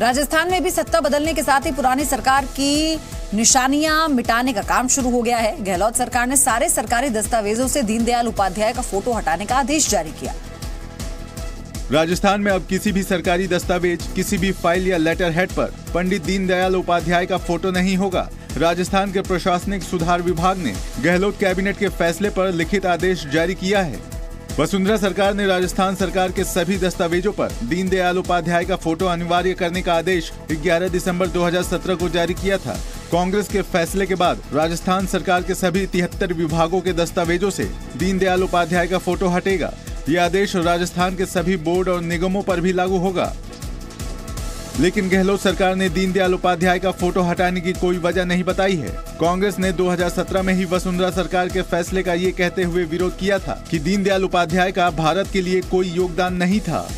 राजस्थान में भी सत्ता बदलने के साथ ही पुरानी सरकार की निशानियाँ मिटाने का काम शुरू हो गया है। गहलोत सरकार ने सारे सरकारी दस्तावेजों से दीनदयाल उपाध्याय का फ़ोटो हटाने का आदेश जारी किया। राजस्थान में अब किसी भी सरकारी दस्तावेज़, किसी भी फ़ाइल या लेटर हेड पर पंडित दीनदयाल उपाध्याय का फ़ोटो नहीं होगा। राजस्थान के प्रशासनिक सुधार विभाग ने गहलोत कैबिनेट के फैसले पर लिखित आदेश जारी किया है। वसुंधरा सरकार ने राजस्थान सरकार के सभी दस्तावेजों पर दीनदयाल उपाध्याय का फ़ोटो अनिवार्य करने का आदेश 11 दिसंबर 2017 को जारी किया था। कांग्रेस के फैसले के बाद राजस्थान सरकार के सभी तिहत्तर विभागों के दस्तावेजों से दीनदयाल उपाध्याय का फ़ोटो हटेगा। ये आदेश राजस्थान के सभी बोर्ड और निगमों पर भी लागू होगा। लेकिन गहलोत सरकार ने दीनदयाल उपाध्याय का फ़ोटो हटाने की कोई वजह नहीं बताई है। कांग्रेस ने 2017 में ही वसुंधरा सरकार के फैसले का ये कहते हुए विरोध किया था कि दीनदयाल उपाध्याय का भारत के लिए कोई योगदान नहीं था।